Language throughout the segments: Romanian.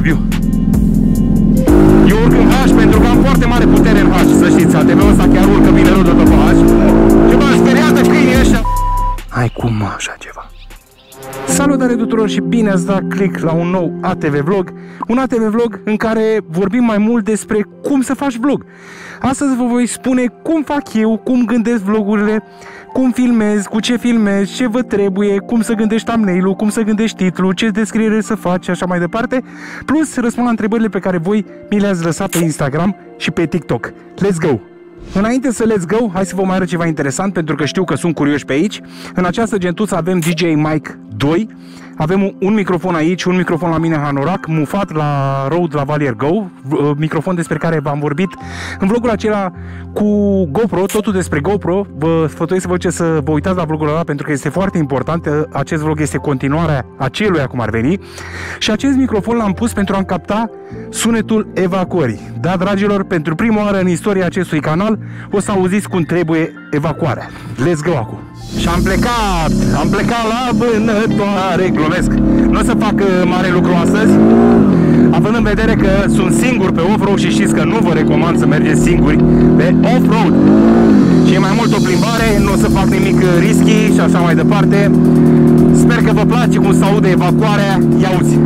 review. Eu urc în H pentru că am foarte mare putere în H, să știți. ATV-ul ăsta chiar urcă bine rău de tot pe H. Ce mă speriat de câinii ăștia. Hai cum așa ceva. Salutare tuturor și bine ați dat click la un nou ATV Vlog Un ATV Vlog în care vorbim mai mult despre cum să faci vlog Astăzi vă voi spune cum fac eu, cum gândesc vlogurile Cum filmez, cu ce filmez, ce vă trebuie Cum să gândești thumbnail-ul, cum să gândești titlul Ce descriere să faci și așa mai departe Plus răspund la întrebările pe care voi mi le-ați lăsat pe Instagram și pe TikTok Let's go! Înainte să let's go, hai să vă mai arăt ceva interesant pentru că știu că sunt curioși pe aici. În această gentuță avem DJ Mic 2. Avem un microfon aici, un microfon la mine Hanorac, mufat la Rode Lavalier Go, uh, microfon despre care v-am vorbit în vlogul acela cu GoPro, totul despre GoPro. Vă sfătuiesc să vă ce să vă uitați la vlogul ăla pentru că este foarte important. Acest vlog este continuarea acelui cum ar veni. Și acest microfon l-am pus pentru a capta sunetul evacuării. Da, dragilor, pentru prima oară în istoria acestui canal o să auziți cum trebuie evacuarea. Let's go acum! Și am plecat, am plecat la vânătoare, glumesc. Nu o să fac uh, mare lucru astăzi, având în vedere că sunt singur pe off-road și știți că nu vă recomand să mergeți singuri pe off-road. Și e mai mult o plimbare, nu o să fac nimic uh, risky și așa mai departe. Sper că vă place cum se aude evacuarea, ia uzi!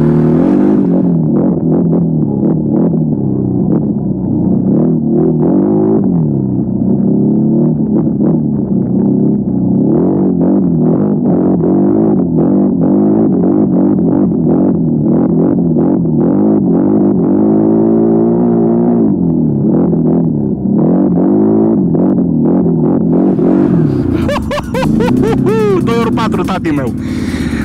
Tati meu.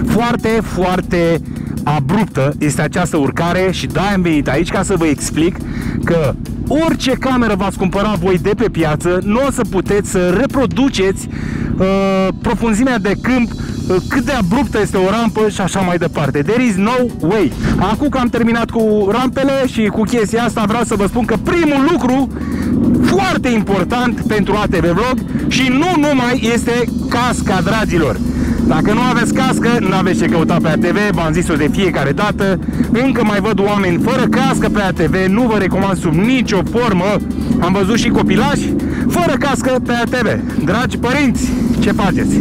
Foarte, foarte abruptă este această urcare și da am venit aici ca să vă explic că orice cameră v-ați cumpăra voi de pe piață, nu o să puteți să reproduceți uh, profunzimea de câmp uh, cât de abruptă este o rampă și așa mai departe. There is no way. Acum că am terminat cu rampele și cu chestia asta, vreau să vă spun că primul lucru foarte important pentru ATV Vlog și nu numai este casca, dragilor. Dacă nu aveți cască, nu aveți ce căuta pe ATV, v-am zis-o de fiecare dată. Încă mai văd oameni fără cască pe ATV, nu vă recomand sub nicio formă. Am văzut și copilași fără cască pe ATV. Dragi părinți, ce faceți?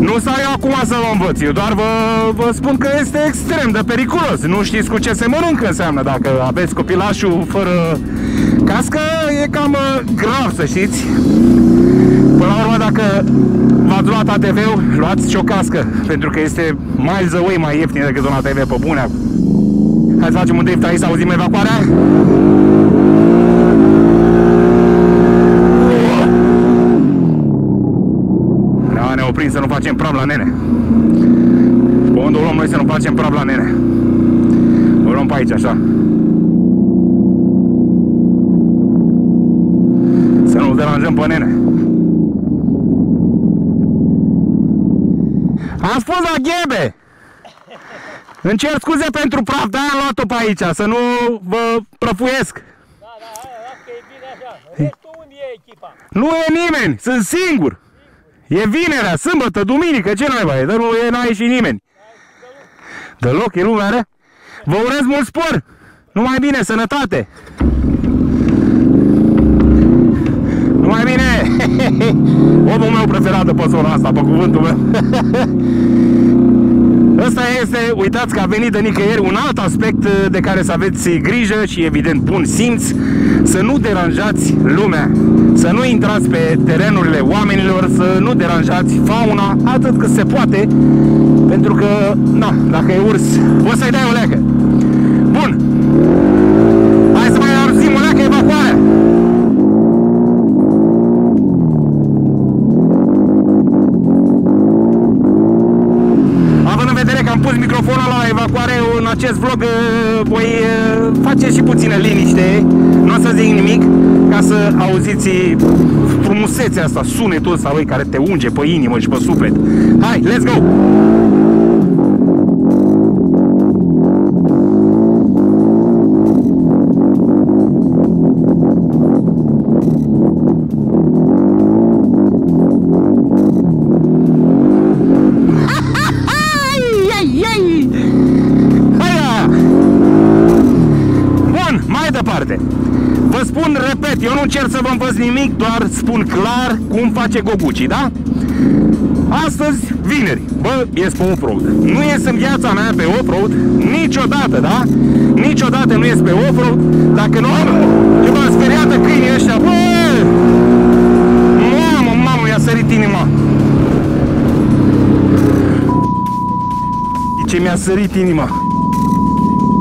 Nu stau eu acum să vă învăț, eu doar vă, vă spun că este extrem de periculos. Nu știți cu ce se mănâncă înseamnă dacă aveți copilașul fără cască, e cam uh, grav să știți. Până la urmă, dacă v-ați luat ATV-ul, luați și o cască, pentru că este mai away mai ieftin decât un ATV pe bune. Hai să facem un drift aici să auzim evacuarea. Da, ne oprim să nu facem praf la nene. Pe unde o luăm noi să nu facem praf la nene. O luăm pe aici, așa. Să nu deranjăm pe nene. Am spus la ghebe! Îmi cer scuze pentru praf, dar am luat-o pe aici, să nu vă prăfuiesc. Da, da, asta e bine așa. Restul unde e echipa? Nu e nimeni, sunt singur. E vinerea, sâmbătă, duminică, ce naiba e? Dar nu e, n-a ieșit nimeni. Deloc, e lumea are? Vă urez mult spor! Numai bine, sănătate! Numai bine! Omul meu preferat de pe zona asta, pe cuvântul meu. Ăsta este, uitați că a venit de nicăieri un alt aspect uh, de care să aveți grijă și evident bun simț, să nu deranjați lumea, să nu intrați pe terenurile oamenilor, să nu deranjați fauna atât cât se poate, pentru că, na, dacă e urs, o să-i dai o leacă. Acest vlog uh, voi uh, face și puțină liniște, nu o să zic nimic, ca să auziți frumusețea asta, sunetul ăsta, băi, care te unge pe inimă și pe suflet. Hai, let's go! Încerc să vă învăț nimic, doar spun clar cum face Goguci, da? Astăzi, vineri, bă, ies pe off-road. Nu ies în viața mea pe off-road niciodată, da? Niciodată nu ies pe off-road dacă nu am ceva speriată câinii ăștia, bă! Mamă, mamă, mi-a sărit inima. Ce mi-a sărit inima.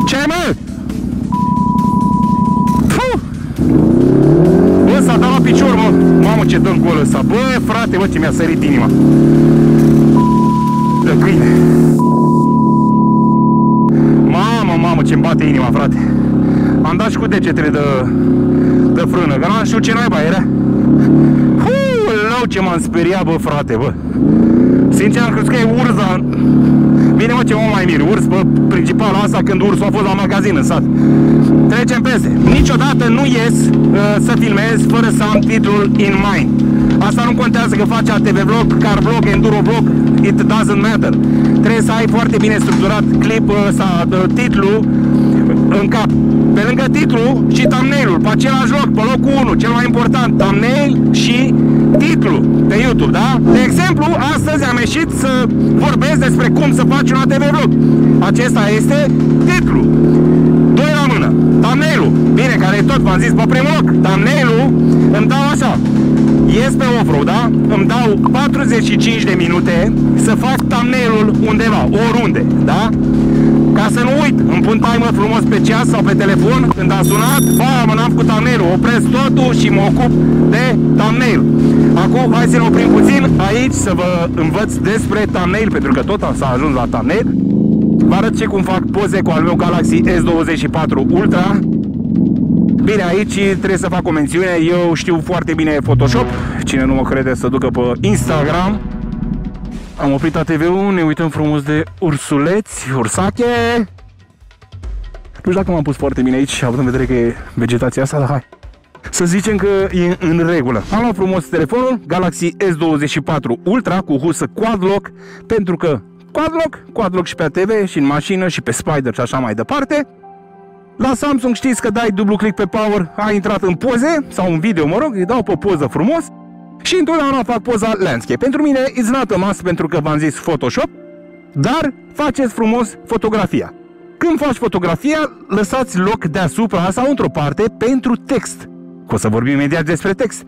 Ce mă? Ce dă gol ăsta. Bă, frate, bă, ce mi-a sărit inima. De câine. Mamă, mamă, ce-mi bate inima, frate. Am dat și cu degetele de, de frână, că n-am știut ce naiba era. Lau, ce m-am speriat, bă, frate, bă. Sincer, am crezut că e urs, dar... Bine, mă, ce mă mai mir. Urs, bă, principala asta când ursul a fost la magazin în sat. Trecem peste. Niciodată nu ies uh, să filmez fără să am titlul in mind. Asta nu contează că faci ATV vlog, car vlog, enduro vlog, it doesn't matter. Trebuie să ai foarte bine structurat clip uh, sau uh, titlul în cap. Pe lângă titlu și thumbnail-ul, pe același loc, pe locul 1, cel mai important, thumbnail și titlu pe YouTube, da? De exemplu, astăzi am ieșit să vorbesc despre cum să faci un ATV vlog. Acesta este titlu. Doi la mână. Thumbnail-ul. Bine, care e tot, v-am zis pe primul loc. Thumbnail-ul îmi dau așa. Ies pe off da? Îmi dau 45 de minute să fac thumbnail-ul undeva, oriunde, da? Ca să nu uit, îmi pun timer frumos pe ceas sau pe telefon, când a sunat, mă n-am făcut thumbnail opresc totul și mă ocup de thumbnail. Acum, hai să ne oprim puțin aici să vă învăț despre thumbnail, pentru că tot s-a ajuns la thumbnail. Vă arăt și cum fac poze cu al meu Galaxy S24 Ultra. Bine, aici trebuie să fac o mențiune, eu știu foarte bine Photoshop, cine nu mă crede să ducă pe Instagram. Am oprit ATV-ul, ne uităm frumos de ursuleți, ursache. Nu știu dacă m-am pus foarte bine aici, având în vedere că e vegetația asta, dar hai. Să zicem că e în regulă. Am luat frumos telefonul Galaxy S24 Ultra cu husă Quadlock, pentru că Quadlock, Quadlock și pe ATV și în mașină și pe Spider și așa mai departe. La Samsung știți că dai dublu click pe power, a intrat în poze sau în video, mă rog, îi dau pe poză frumos și întotdeauna fac poza landscape. Pentru mine it's not a must pentru că v-am zis Photoshop, dar faceți frumos fotografia. Când faci fotografia, lăsați loc deasupra sau într-o parte pentru text. O să vorbim imediat despre text.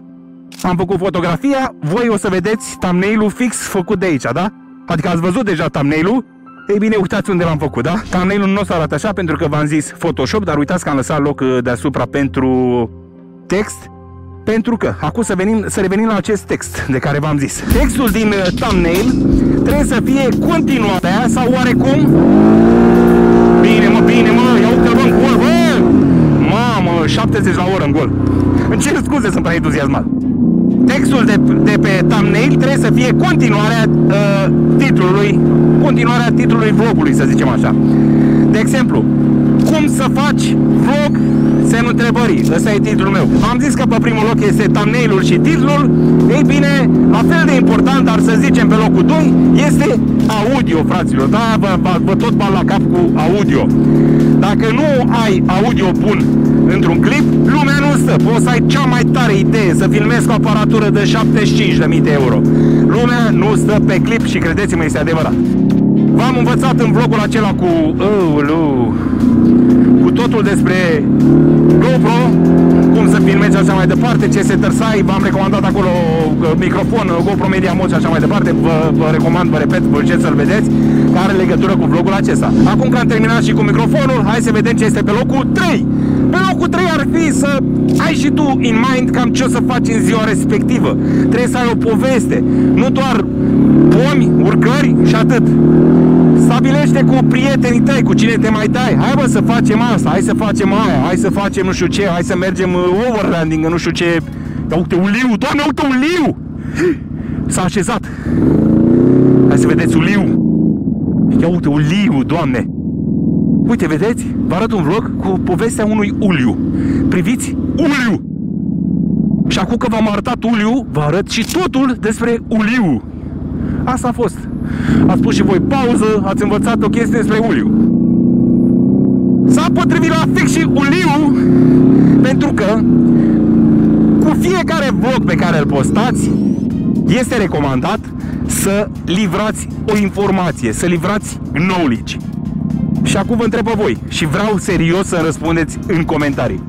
Am făcut fotografia, voi o să vedeți thumbnail-ul fix făcut de aici, da? Adică ați văzut deja thumbnail-ul, ei bine, uitați unde l-am făcut, da? Thumbnail-ul nu o să arate așa pentru că v-am zis Photoshop, dar uitați că am lăsat loc uh, deasupra pentru text pentru că, acum să, venim, să revenim la acest text de care v-am zis. Textul din uh, thumbnail trebuie să fie continuarea sau oarecum... Bine, mă, bine, mă, ia uite bă, în gol, bă! Mamă, 70 la oră în gol. Îmi cer scuze, sunt prea entuziasmat. Textul de, de pe thumbnail trebuie să fie continuarea uh, titlului, continuarea titlului vlogului, să zicem așa. De exemplu, cum să faci vlog semnul întrebării. Ăsta e titlul meu. Am zis că pe primul loc este thumbnail-ul și titlul. Ei bine, la fel de important, dar să zicem pe locul 2, este audio, fraților. Da, vă, vă, vă tot bat la cap cu audio. Dacă nu ai audio bun într-un clip, lumea nu stă. Poți să ai cea mai tare idee să filmezi cu aparatură de 75.000 de euro. Lumea nu stă pe clip și credeți-mă, este adevărat. V-am învățat în vlogul acela cu... Oh, cu totul despre GoPro, cum să filmezi așa mai departe, ce se tărsai, v-am recomandat acolo uh, microfon, uh, GoPro Media Mod și așa mai departe, vă, vă recomand, vă repet, vă ce să-l vedeți, care are legătură cu vlogul acesta. Acum că am terminat și cu microfonul, hai să vedem ce este pe locul 3. Pe locul 3 ar fi să ai și tu in mind cam ce o să faci în ziua respectivă. Trebuie să ai o poveste, nu doar pomi, urcări și atât. Stabilește cu prietenii tăi, cu cine te mai dai. Hai bă să facem asta, hai să facem aia, hai să facem nu știu ce, hai să mergem uh, overlanding, nu știu ce. Ia uite uliu, doamne, uite uliu! S-a așezat. Hai să vedeți uliu. Ia uite uliu, doamne. Uite, vedeți? Vă arăt un vlog cu povestea unui uliu. Priviți uliu! Și acum că v-am arătat uliu, vă arăt și totul despre uliu. Asta a fost. Ați pus și voi pauză, ați învățat o chestie despre uliu. S-a potrivit la fix și uliu pentru că cu fiecare vlog pe care îl postați, este recomandat să livrați o informație, să livrați knowledge. Și acum vă întreb pe voi și vreau serios să răspundeți în comentarii.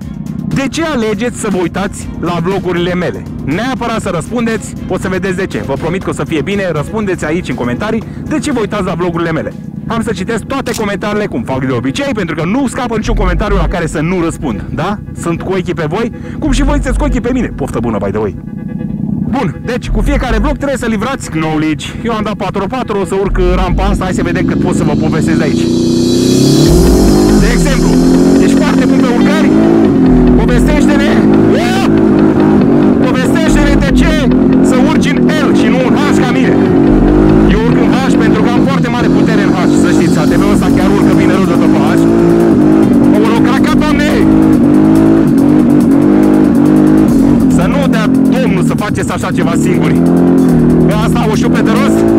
De ce alegeți să vă uitați la vlogurile mele? Neapărat să răspundeți, o să vedeți de ce. Vă promit că o să fie bine, răspundeți aici în comentarii de ce vă uitați la vlogurile mele. Am să citesc toate comentariile cum fac de obicei, pentru că nu scapă niciun comentariu la care să nu răspund, da? Sunt cu ochii pe voi, cum și voi sunteți cu ochii pe mine. Poftă bună, by the way! Bun, deci cu fiecare vlog trebuie să livrați knowledge. Eu am dat 4-4, o să urc rampa asta, hai să vedem cât pot să vă povestesc de aici. De exemplu, ești foarte bun pe urcări? Povestește-ne! Povestește-ne așa ceva singuri. Că asta o știu pe de rost?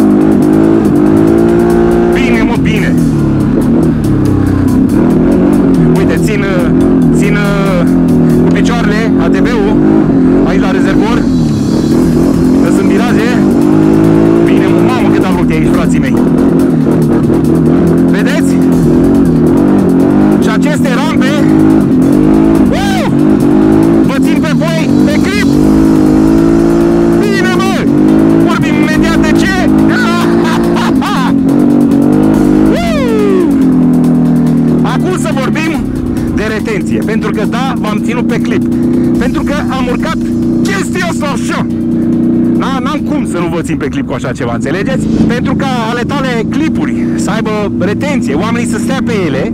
Pe clip cu așa ceva, înțelegeți? Pentru că ale tale clipuri să aibă retenție, oamenii să stea pe ele,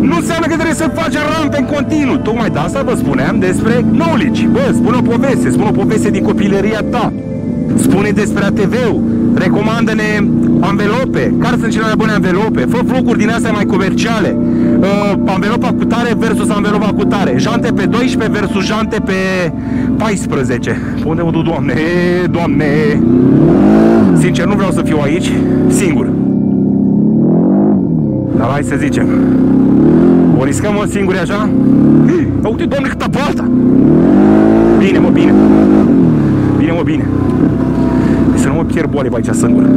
nu înseamnă că trebuie să faci rampe în continuu. Tocmai de asta vă spuneam despre knowledge. Bă, spune o poveste, spune o poveste din copilăria ta. Spune despre ATV-ul, recomandă-ne anvelope, care sunt cele mai bune anvelope, fă vloguri din astea mai comerciale, uh, anvelopa cu tare versus anvelopa cu tare, jante pe 12 versus jante pe 14. Unde mă duc, doamne, doamne? Sincer, nu vreau să fiu aici, singur. Dar hai să zicem, o riscăm o singuri așa? Ia uite, doamne, câtă balta! Bine, mă, bine. Bine, mă, bine. Să nu mă pierd boale pe aici singur.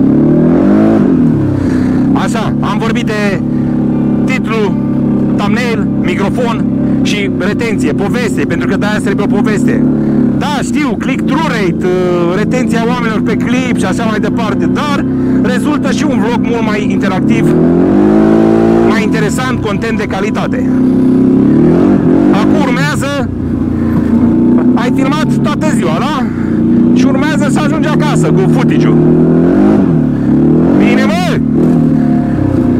Așa, am vorbit de titlu, thumbnail, microfon și retenție, poveste, pentru că de-aia trebuie o poveste. Da, știu, click-through rate, uh, retenția oamenilor pe clip și așa mai departe, dar rezultă și un vlog mult mai interactiv, mai interesant, content de calitate. Acum urmează, ai filmat toată ziua, da? Și urmează să ajungi acasă cu footage Bine, mă!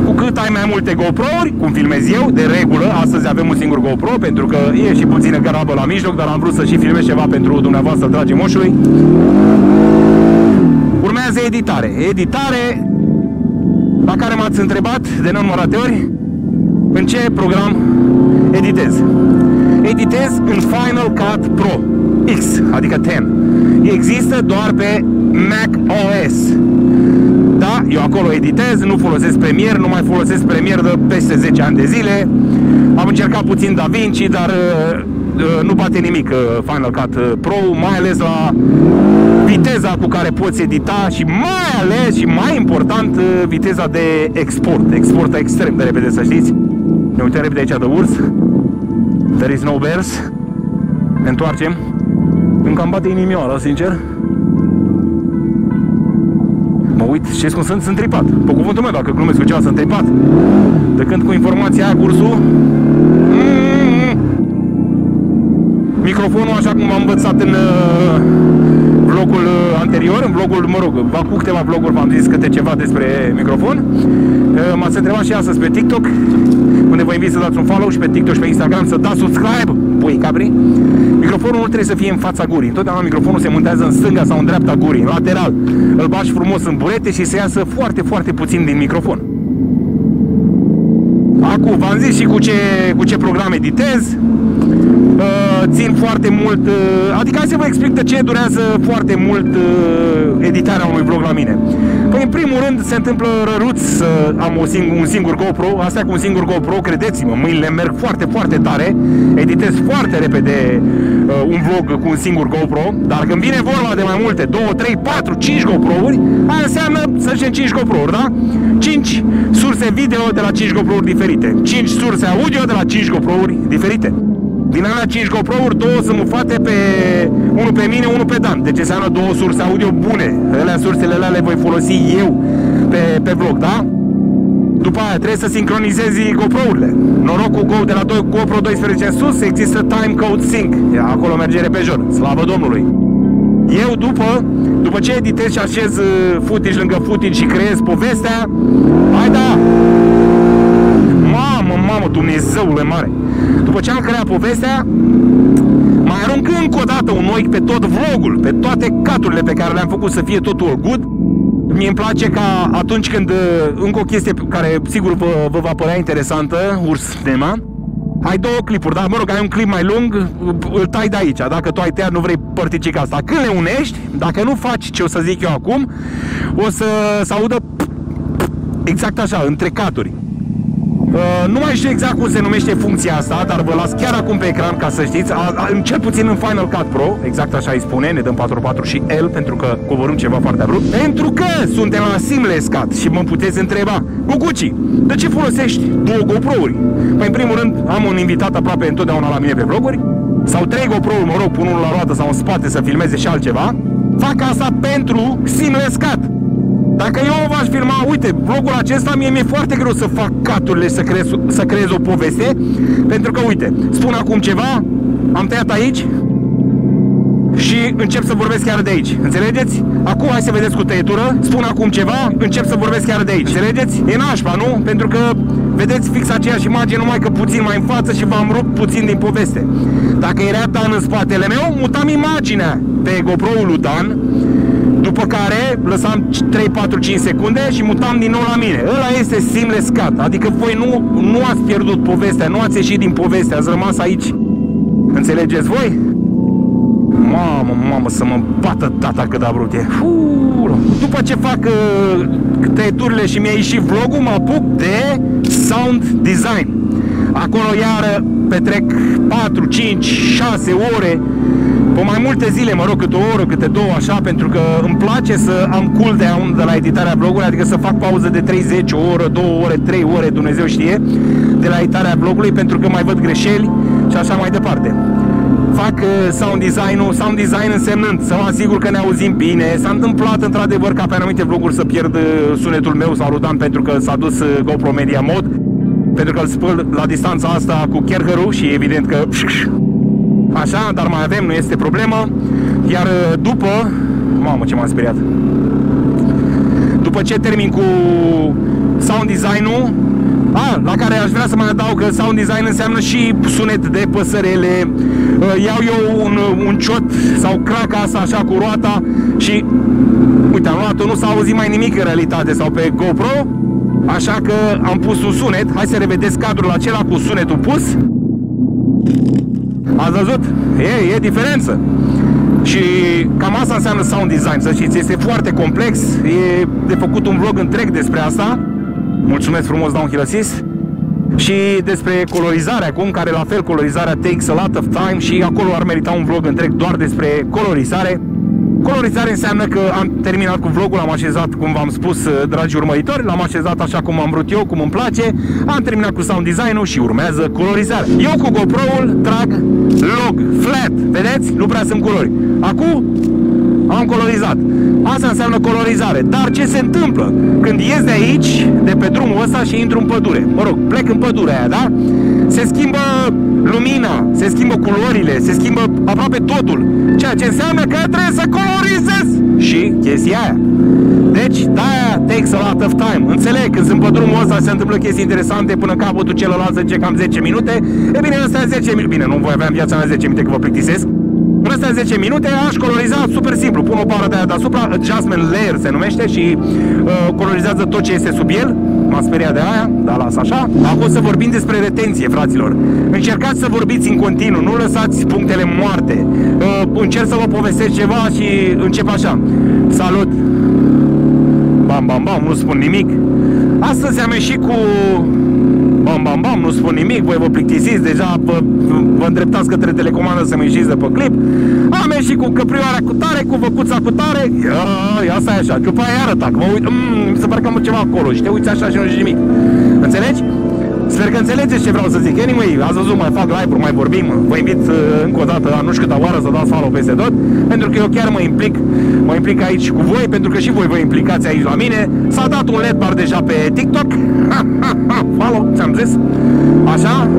Cu cât ai mai multe GoPro-uri, cum filmez eu, de regulă, astăzi avem un singur GoPro, pentru că e și puțină garabă la mijloc, dar am vrut să și filmez ceva pentru dumneavoastră, dragi moșului. Urmează editare. Editare la care m-ați întrebat de nenumărate ori în ce program editez. Editez în Final Cut Pro X, adică 10. Există doar pe Mac OS. Da, eu acolo editez, nu folosesc Premiere, nu mai folosesc Premiere de peste 10 ani de zile. Am încercat puțin DaVinci, dar uh, uh, nu bate nimic uh, Final Cut uh, Pro, mai ales la viteza cu care poți edita și mai ales și mai important uh, viteza de export. Exportă extrem de repede, să știți. Ne uităm repede aici de urs. There is no bears. Ne întoarcem. Încă îmi bate inimioara, sincer. Mă uit, știți cum sunt? Sunt tripat. Pe cuvântul meu, dacă glumesc cu ceva, sunt tripat. De când cu informația aia, cursul... Mm-hmm. Microfonul, așa cum am învățat în uh, vlogul uh, anterior, în vlogul, mă rog, cu câteva vloguri v-am zis câte ceva despre microfon. Uh, M-ați întrebat și astăzi pe TikTok, unde vă invit să dați un follow și pe TikTok și pe Instagram să dați subscribe, pui capri. Microfonul nu trebuie să fie în fața gurii. Întotdeauna microfonul se montează în stânga sau în dreapta gurii, în lateral. Îl bași frumos în burete și se iasă foarte, foarte puțin din microfon. Acum, v-am zis și cu ce, cu ce program editez. Uh, țin foarte mult, uh, adică hai să vă explic de ce durează foarte mult uh, editarea unui vlog la mine. Păi Păi, în primul rând, se întâmplă răruț să am o sing- un singur GoPro. Asta cu un singur GoPro, credeți-mă, mâinile merg foarte, foarte tare. Editez foarte repede uh, un vlog cu un singur GoPro. Dar când vine vorba de mai multe, 2, 3, 4, 5 GoPro-uri, aia înseamnă, să zicem, 5 GoPro-uri, da? 5 surse video de la 5 GoPro-uri diferite. 5 surse audio de la 5 GoPro-uri diferite. Din alea 5 GoPro-uri, două sunt mufate pe unul pe mine, unul pe Dan. Deci înseamnă două surse audio bune. Alea sursele alea le voi folosi eu pe, pe vlog, da? După aia trebuie să sincronizezi GoPro-urile. Noroc cu Go de la 2, GoPro 12 în sus există Time Code Sync. Acolo merge repejor. Slavă Domnului! Eu după, după ce editez și așez uh, footage lângă footage și creez povestea, hai da! Mamă, mamă, Dumnezeule mare! După ce am creat povestea, mai arunc încă o dată un ochi pe tot vlogul, pe toate caturile pe care le-am făcut să fie totul good. Mie îmi place ca atunci când, uh, încă o chestie care sigur vă, vă va părea interesantă, urs tema, ai două clipuri, dar mă rog, ai un clip mai lung, îl tai de aici, dacă tu ai tăiat, nu vrei părticica asta. Când le unești, dacă nu faci ce o să zic eu acum, o să se audă exact așa, între caturi. Uh, nu mai știu exact cum se numește funcția asta, dar vă las chiar acum pe ecran ca să știți. A, a, cel puțin în Final Cut Pro, exact așa îi spune, ne dăm 44 și L pentru că coborâm ceva foarte abrupt. Pentru că suntem la Seamless Cut și mă puteți întreba, Guguci, de ce folosești două GoPro-uri? Păi în primul rând am un invitat aproape întotdeauna la mine pe vloguri, sau trei GoPro-uri, mă rog, pun unul la roată sau în spate să filmeze și altceva. Fac asta pentru Seamless Cut. Dacă eu v-aș filma, uite, vlogul acesta mie mi-e foarte greu să fac caturile să creez, să creez o poveste Pentru că, uite, spun acum ceva, am tăiat aici și încep să vorbesc chiar de aici. Înțelegeți? Acum hai să vedeți cu tăietură, spun acum ceva, încep să vorbesc chiar de aici. Înțelegeți? E nașpa, nu? Pentru că vedeți fix aceeași imagine, numai că puțin mai în față și v-am rupt puțin din poveste. Dacă era Dan în spatele meu, mutam imaginea pe GoPro-ul lui Dan după care lăsam 3, 4, 5 secunde și mutam din nou la mine. Ăla este seamless cut, adică voi nu, nu ați pierdut povestea, nu ați ieșit din poveste, ați rămas aici. Înțelegeți voi? Mamă, mamă, să mă bată tata cât a vrut e. Uu, După ce fac uh, tăieturile și mi-a ieșit vlogul, mă apuc de sound design. Acolo iară petrec 4, 5, 6 ore pe mai multe zile, mă rog, câte o oră, câte două, așa, pentru că îmi place să am cool down de la editarea vlogului, adică să fac pauză de 30, o oră, 2 ore, 3 ore, Dumnezeu știe, de la editarea vlogului, pentru că mai văd greșeli și așa mai departe. Fac uh, sound design-ul, sound design însemnând să mă asigur că ne auzim bine. S-a întâmplat într-adevăr ca pe anumite vloguri să pierd uh, sunetul meu sau rudan pentru că s-a dus uh, GoPro Media Mod pentru că îl spăl la distanța asta cu cherhărul și evident că Așa, dar mai avem, nu este problemă. Iar după... Mamă, ce m-am speriat. După ce termin cu sound design-ul, a, la care aș vrea să mai adaug că sound design înseamnă și sunet de păsărele. Iau eu un, un ciot sau craca asta așa cu roata și uite, am luat-o, nu s-a auzit mai nimic în realitate sau pe GoPro, așa că am pus un sunet. Hai să revedeți cadrul acela cu sunetul pus. Ați văzut? E, e diferență. Și cam asta înseamnă sound design, să știți, este foarte complex, e de făcut un vlog întreg despre asta. Mulțumesc frumos, Downhill Assist. Și despre colorizare acum, care la fel colorizarea takes a lot of time și acolo ar merita un vlog întreg doar despre colorizare. Colorizare înseamnă că am terminat cu vlogul, am așezat, cum v-am spus, dragi urmăritori, l-am așezat așa cum am vrut eu, cum îmi place, am terminat cu sound design-ul și urmează colorizarea. Eu cu GoPro-ul trag log, flat, vedeți? Nu prea sunt culori. Acum am colorizat. Asta înseamnă colorizare. Dar ce se întâmplă când ies de aici, de pe drumul ăsta și intru în pădure? Mă rog, plec în pădurea aia, da? Se schimbă lumina, se schimbă culorile, se schimbă aproape totul. Ceea ce înseamnă că trebuie să colorizez și chestia aia. Deci, de-aia takes a lot of time. Înțeleg, când sunt pe drumul ăsta se întâmplă chestii interesante până capătul celălalt zice cam 10 minute. E bine, ăsta 10 minute. Bine, nu voi avea în viața mea 10 minute că vă plictisesc. În astea 10 minute aș coloriza super simplu. Pun o bară de aia deasupra, adjustment layer se numește și uh, colorizează tot ce este sub el. M-am speriat de aia, dar las așa. Acum să vorbim despre retenție, fraților. Încercați să vorbiți în continuu, nu lăsați punctele moarte. Uh, încerc să vă povestesc ceva și încep așa. Salut! bam, bam, bam, nu spun nimic. Astăzi am ieșit cu bam, bam, bam, nu spun nimic, voi vă plictisiți, deja vă, vă îndreptați către telecomandă să mă ieșiți de pe clip. Am ieșit cu căprioara cu tare, cu văcuța cu tare, ia, ia asta e așa, după aia arăta, că mă uit, mm, mi se pare că am ceva acolo și te uiți așa și nu zici nimic. Înțelegi? Sper că înțelegeți ce vreau să zic. Anyway, ați văzut, mai fac live-uri, mai vorbim. Vă invit uh, încă o dată, la nu știu câta oară, să dați follow peste tot, pentru că eu chiar mă implic, mă implic aici cu voi, pentru că și voi vă implicați aici la mine. S-a dat un LED bar deja pe TikTok. follow, ți-am zis. Așa?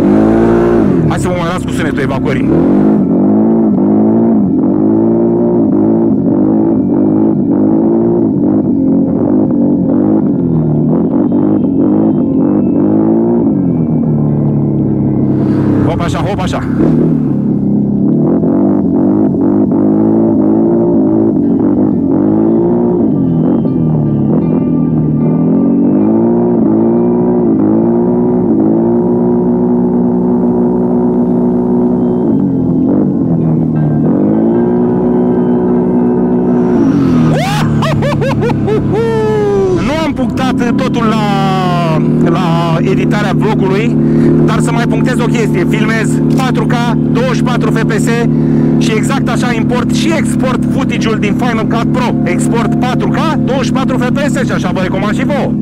Hai să vă mai las cu sunetul evacuării. Hop așa, hop așa. Dar să mai punctez o chestie. Filmez 4K, 24 FPS și exact așa import și export footage-ul din Final Cut Pro. Export 4K, 24 FPS și așa vă recomand și vouă.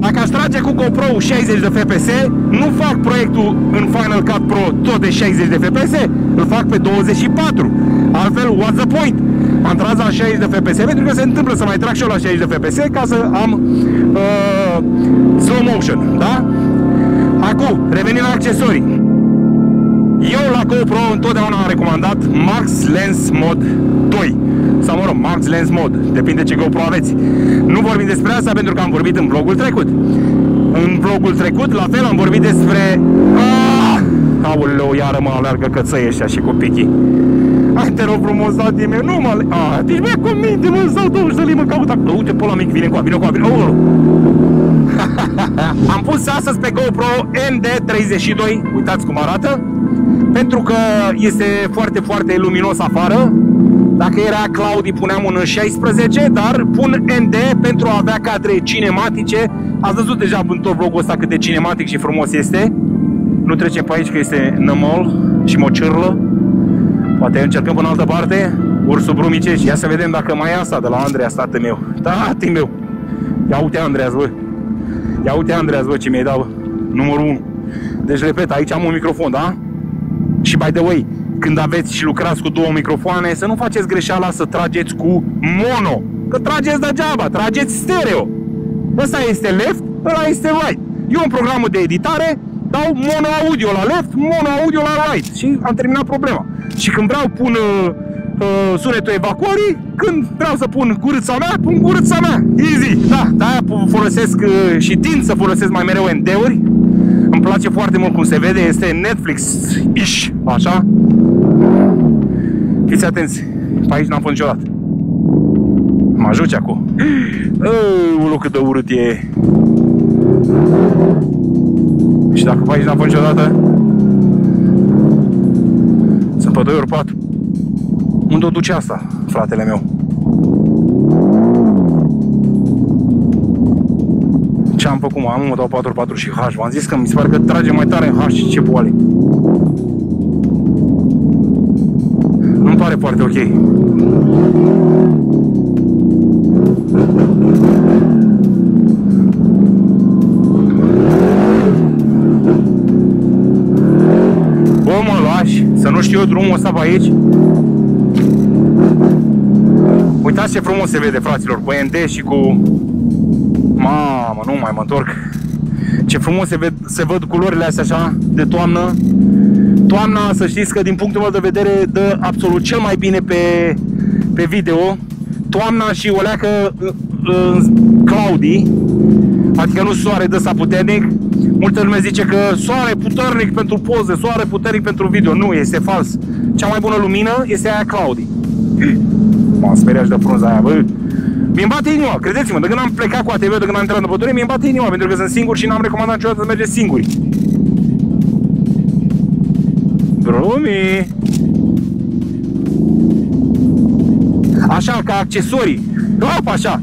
Dacă aș trage cu GoPro 60 de FPS, nu fac proiectul în Final Cut Pro tot de 60 de FPS, îl fac pe 24. Altfel, what's the point? Am tras la 60 de FPS pentru că se întâmplă să mai trag și eu la 60 de FPS ca să am uh, slow motion, da? Acum, revenim la accesorii. Eu la GoPro întotdeauna am recomandat Max Lens Mod 2 sau mă rog, Max Lens Mod, depinde ce GoPro aveți. Nu vorbim despre asta pentru că am vorbit în vlogul trecut. În vlogul trecut, la fel, am vorbit despre... Ah! Aoleu, iară mă alergă cățăi ăștia și cu pichii. Hai, te rog frumos, tati meu, nu mă... Ah, deci mi cu minte, mă, stau 20 de lei, mă caut acolo. Uite, pe la mic, vine cu vine cu vine oh. Am pus astăzi pe GoPro ND32, uitați cum arată, pentru că este foarte, foarte luminos afară. Dacă era cloudy puneam un 16, dar pun ND pentru a avea cadre cinematice. Ați văzut deja în tot vlogul ăsta cât de cinematic și frumos este. Nu trecem pe aici că este nămol și mocârlă. Poate încercăm până în altă parte. Ursul Brumiceci. Ia să vedem dacă mai e asta de la Andreea, tatăl meu. Tati meu. Ia uite Andreas, bă. Ia uite Andreas, bă, ce mi-ai dat, bă. Numărul 1. Deci, repet, aici am un microfon, da? Și by the way, când aveți și lucrați cu două microfoane, să nu faceți greșeala să trageți cu mono. Că trageți degeaba, trageți stereo. Ăsta este left, ăla este right. Eu în programul de editare dau mono audio la left, mono audio la right și am terminat problema. Și când vreau pun uh, uh, sunetul evacuării, când vreau să pun gurița mea, pun gurița mea. Easy. Da, de-aia folosesc uh, și tind să folosesc mai mereu ND-uri. Îmi place foarte mult cum se vede, este Netflix-ish, așa. Fiți atenți, pe aici n-am fost niciodată. Mă ajut acum. Ulu, cât de urât e. Și dacă pe aici n-am fost niciodată, sunt pe 2 ori 4. Unde o duce asta, fratele meu? Ce am făcut, mă? Am mă dau 4 4 și H. V-am zis că mi se pare că trage mai tare în H și ce poale. Nu-mi pare foarte ok. Bă, mă lași să nu știu eu drumul ăsta pe aici. Uitați ce frumos se vede, fraților, cu ND și cu... Mamă, nu mai mă întorc. Ce frumos se, ved, se văd culorile astea așa de toamnă. Toamna, să știți că din punctul meu de vedere dă absolut cel mai bine pe, pe video. Toamna și o leacă uh, cloudy, adică nu soare de ăsta puternic. Multă lume zice că soare puternic pentru poze, soare puternic pentru video. Nu, este fals. Cea mai bună lumină este aia cloudy. M-am speriat de frunza aia, bă. Mi-mi bate inima, credeți-mă, de când am plecat cu ATV, de când am intrat în pădure, mi-mi bate inima, pentru că sunt singur și n-am recomandat niciodată să mergeți singuri. Drumi! Așa, ca accesorii. Hop, așa.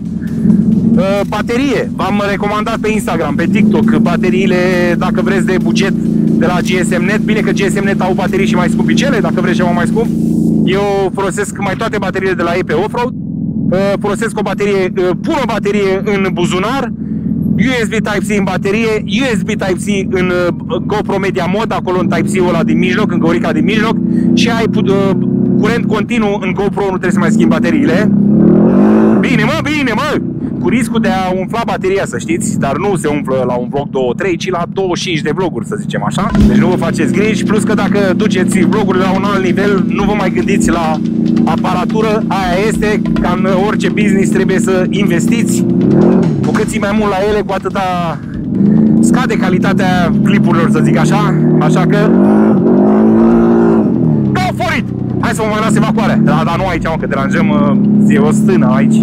Uh, baterie. V-am recomandat pe Instagram, pe TikTok, bateriile, dacă vreți, de buget de la GSM Net. Bine că GSM Net au baterii și mai scumpicele, dacă vreți ceva mai scump. Eu folosesc mai toate bateriile de la ei pe offroad. Uh, folosesc o baterie, uh, pun o baterie în buzunar, USB Type-C în baterie, USB Type-C în GoPro Media Mod, acolo în Type-C-ul ăla din mijloc, în gorica din mijloc și ai curent continuu în GoPro, nu trebuie să mai schimbi bateriile. Bine, mă, bine, mă! Cu riscul de a umfla bateria, să știți, dar nu se umflă la un vlog 2-3, ci la 25 de vloguri, să zicem așa. Deci nu vă faceți griji, plus că dacă duceți vlogurile la un alt nivel, nu vă mai gândiți la aparatură. Aia este, ca în orice business trebuie să investiți. Cu cât ții mai mult la ele, cu atâta scade calitatea clipurilor, să zic așa. Așa că... Go for it! Hai să mă mai las evacuarea. Da, dar nu aici, mă, că deranjăm, uh, e o stână aici.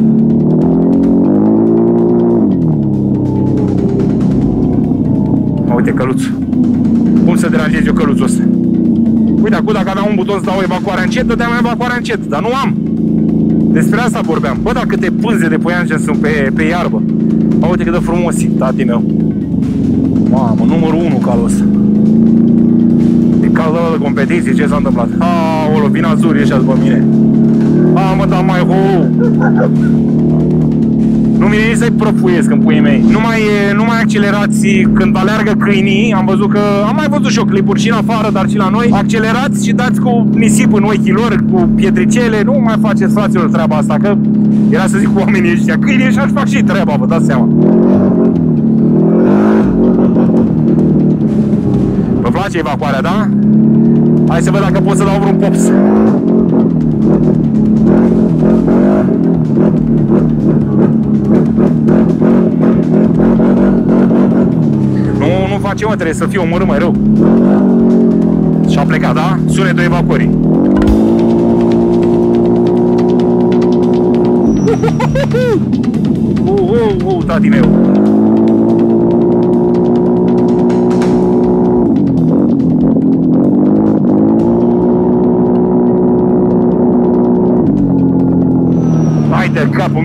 Mă, uite, căluțul. Cum să deranjez eu căluțul ăsta? Uite, acum dacă aveam un buton să dau evacuarea încet, dădeam evacuarea încet, dar nu am. Despre asta vorbeam. Bă, dacă câte pânze de păianjen sunt pe, pe iarbă. Mă, uite cât de frumos e, tati meu. Mamă, numărul 1 calul ăsta cal de competiție, ce s-a întâmplat? Aolo, vin azuri ăștia după mine. A, mă, dar mai ho! Nu mi nici să-i profuiesc în puii mei. Nu mai, nu mai accelerați când aleargă câinii. Am văzut că, am mai văzut și o clipuri și în afară, dar și la noi. Accelerați și dați cu nisip în ochii lor, cu pietricele. Nu mai faceți, fraților, treaba asta, că era să zic cu oamenii ăștia. Câinii ăștia își fac și treaba, vă dați seama. Place evacuarea, da? Hai să văd dacă pot să dau vreun pops. Nu, nu face mă, trebuie să fie omorât mai rău. Și a plecat, da? Sunetul evacuării. Uh, uh, uh, tati meu.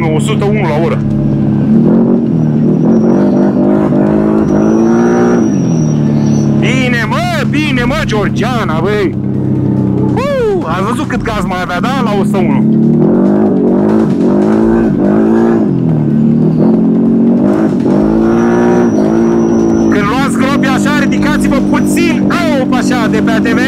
De capul meu, 101 la oră. Bine, mă, bine, mă, Georgiana, băi. Uh, ați văzut cât gaz mai avea, da? La 101. Când luați gropi așa, ridicați-vă puțin, au, așa, de pe ATV.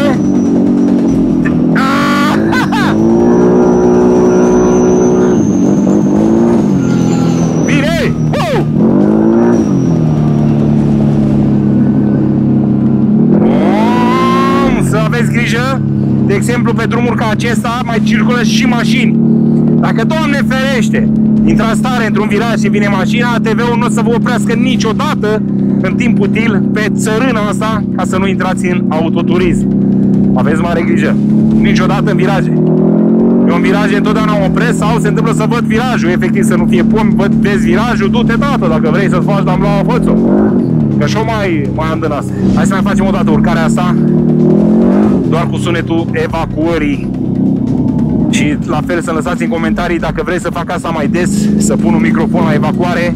Exemplu, pe drumuri ca acesta mai circulă și mașini. Dacă, Doamne ferește, intrați stare într-un viraj și vine mașina, ATV-ul nu o să vă oprească niciodată în timp util pe țărâna asta ca să nu intrați în autoturism. Aveți mare grijă. Niciodată în viraje. Eu în viraje întotdeauna mă opresc sau se întâmplă să văd virajul, efectiv să nu fie pomi, văd, vezi virajul, du-te tată dacă vrei să-ți faci damla, fă-ți-o. Că și-o mai, mai am din asta. Hai să mai facem o dată urcarea asta doar cu sunetul evacuării. Și la fel să lăsați în comentarii dacă vreți să fac asta mai des, să pun un microfon la evacuare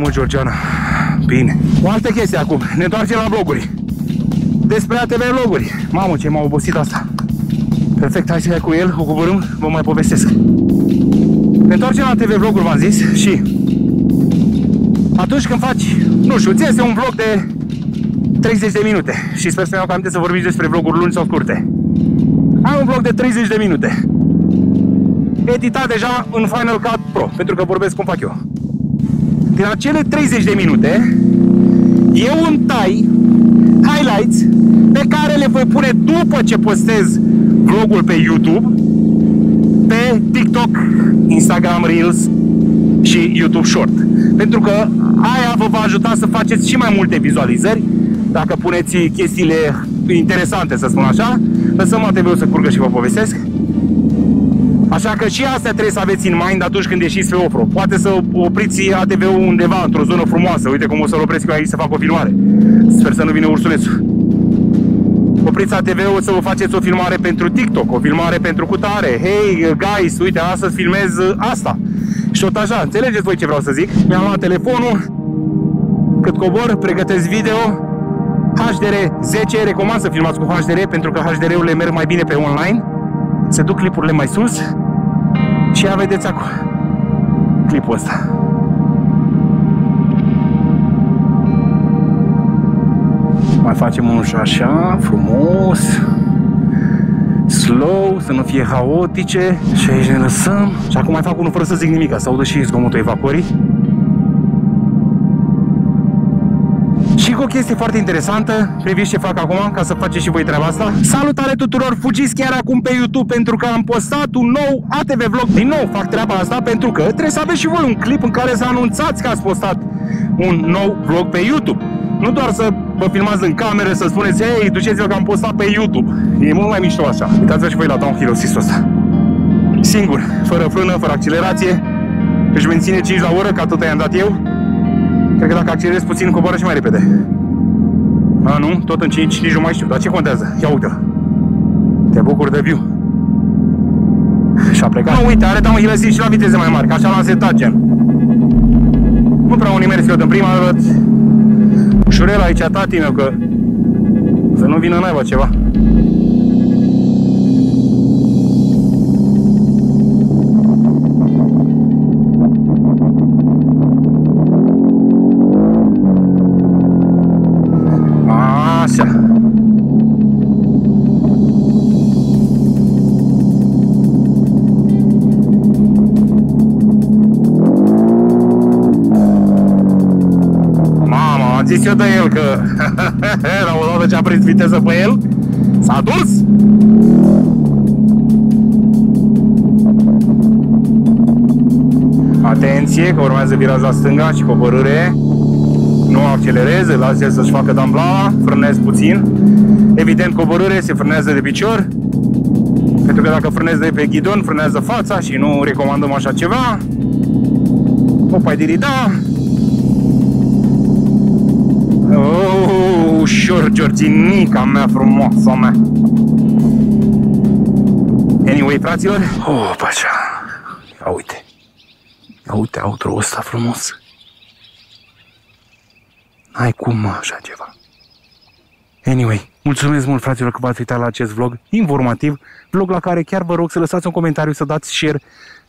Bine, mă, Georgiana. Bine. O altă chestie acum. Ne întoarcem la vloguri. Despre ATV vloguri. Mamă, ce m-a obosit asta. Perfect, hai să ia cu el, o coborâm, vă mai povestesc. Ne întoarcem la TV vloguri, v-am zis, și atunci când faci, nu știu, ți este un vlog de 30 de minute și sper să mi-au aminte să vorbiți despre vloguri lungi sau scurte. Am un vlog de 30 de minute. Editat deja în Final Cut Pro, pentru că vorbesc cum fac eu. Din acele 30 de minute, eu îmi tai highlights pe care le voi pune după ce postez vlogul pe YouTube, pe TikTok, Instagram Reels și YouTube Short. Pentru că aia vă va ajuta să faceți și mai multe vizualizări dacă puneți chestiile interesante, să spun așa. Lăsăm ATV-ul să curgă și vă povestesc. Așa că și astea trebuie să aveți în mind atunci când ieșiți pe ofro. Poate să opriți ATV-ul undeva, într-o zonă frumoasă. Uite cum o să-l opresc eu aici să fac o filmare. Sper să nu vină ursulețul. Opriți ATV-ul să vă faceți o filmare pentru TikTok, o filmare pentru cutare. Hei, guys, uite, astăzi filmez asta. Și tot așa, înțelegeți voi ce vreau să zic? Mi-am luat telefonul, cât cobor, pregătesc video, HDR 10, recomand să filmați cu HDR pentru că HDR-urile merg mai bine pe online, se duc clipurile mai sus și ia vedeți acum clipul ăsta. Mai facem unul și așa, frumos, slow, să nu fie haotice și aici ne lăsăm. Și acum mai fac unul fără să zic nimic, să audă și zgomotul evacuării. Și cu o chestie foarte interesantă, priviți ce fac acum, ca să faceți și voi treaba asta. Salutare tuturor, fugiți chiar acum pe YouTube pentru că am postat un nou ATV Vlog. Din nou fac treaba asta pentru că trebuie să aveți și voi un clip în care să anunțați că ați postat un nou vlog pe YouTube. Nu doar să vă filmați în cameră, să spuneți, hei, duceți-vă că am postat pe YouTube. E mult mai mișto așa. Uitați-vă și voi la downhill ul ăsta. Singur, fără frână, fără accelerație, își menține 5 la oră, ca tot i-am dat eu. Cred că dacă accelerezi puțin, coboară și mai repede. A, nu? Tot în 5, nici nu mai știu. Dar ce contează? Ia uite -l. Te bucur de view. Și a plecat. Nu, uite, are downhill și la viteze mai mari, că așa l-am setat gen. Nu prea unii mers eu în prima dată ușurel aici, tati meu, că să nu vină naiba ceva. Dată ce a prins viteză pe el, s-a dus. Atenție că urmează viraj la stânga și coborâre. Nu accelereze, las el să-și facă dambla, frânez puțin. Evident coborâre, se frânează de picior. Pentru că dacă frânezi de pe ghidon, frânează fața și nu recomandăm așa ceva. Opa, dirida. Oh, ușor, Georginica mea frumoasă mea. Anyway, fraților. Oh, pacea. Ia uite. Ia uite outro ăsta frumos. Ai cum așa ceva. Anyway, mulțumesc mult fraților că v-ați uitat la acest vlog informativ, vlog la care chiar vă rog să lăsați un comentariu, să dați share,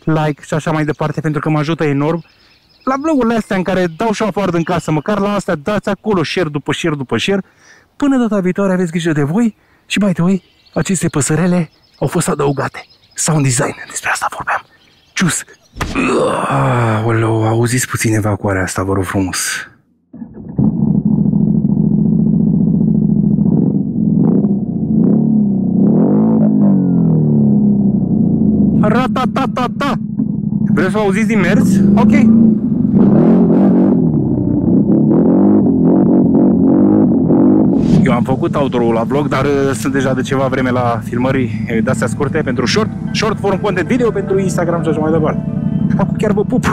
like și așa mai departe, pentru că mă ajută enorm la vlogurile astea în care dau și șafară din casă, măcar la astea dați acolo share după share după share. Până data viitoare aveți grijă de voi și mai de voi, aceste păsărele au fost adăugate. Sound design, despre asta vorbeam. Cius! Aoleu, auziți puțin evacuarea asta, vă rog frumos. Ratatatata! Vreți să auziți din mers? Ok. Am făcut outro la blog, dar uh, sunt deja de ceva vreme la filmări de-astea scurte pentru short, short form content video pentru Instagram și așa mai departe. Acum chiar vă pup!